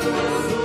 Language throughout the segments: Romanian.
Santo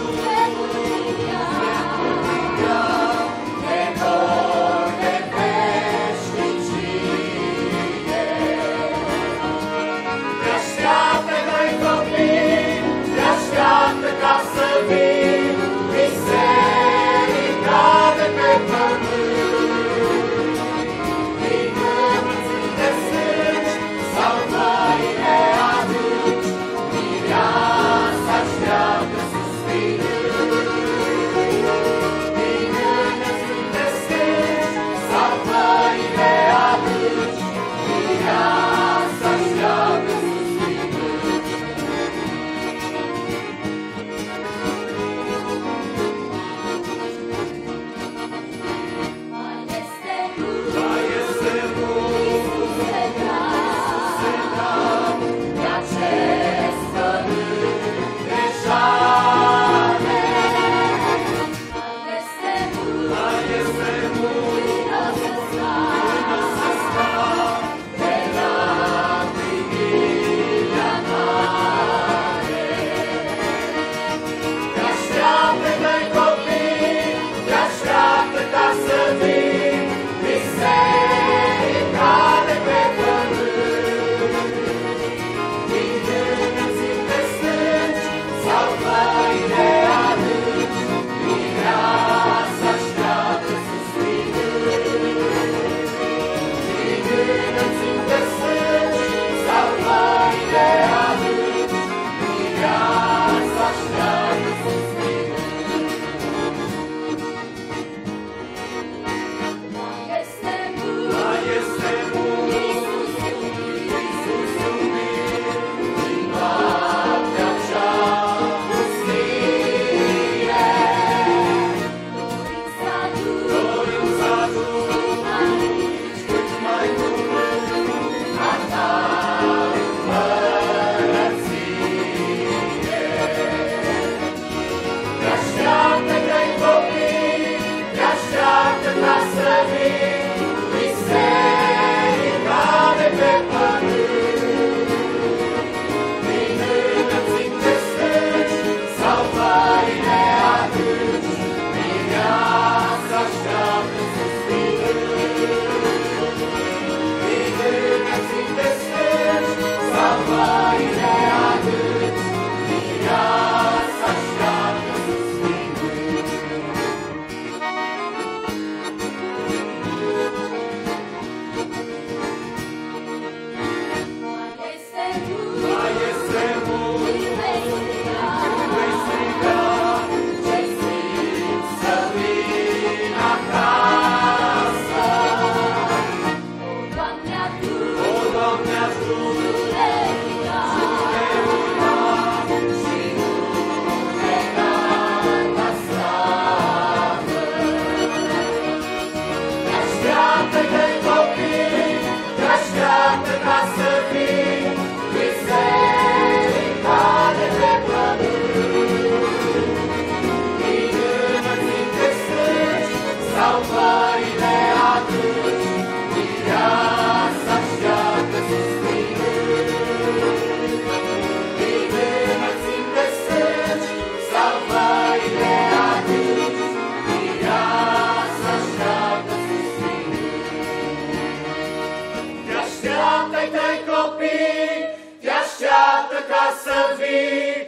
ai tăi copii te așteaptă ca să vii,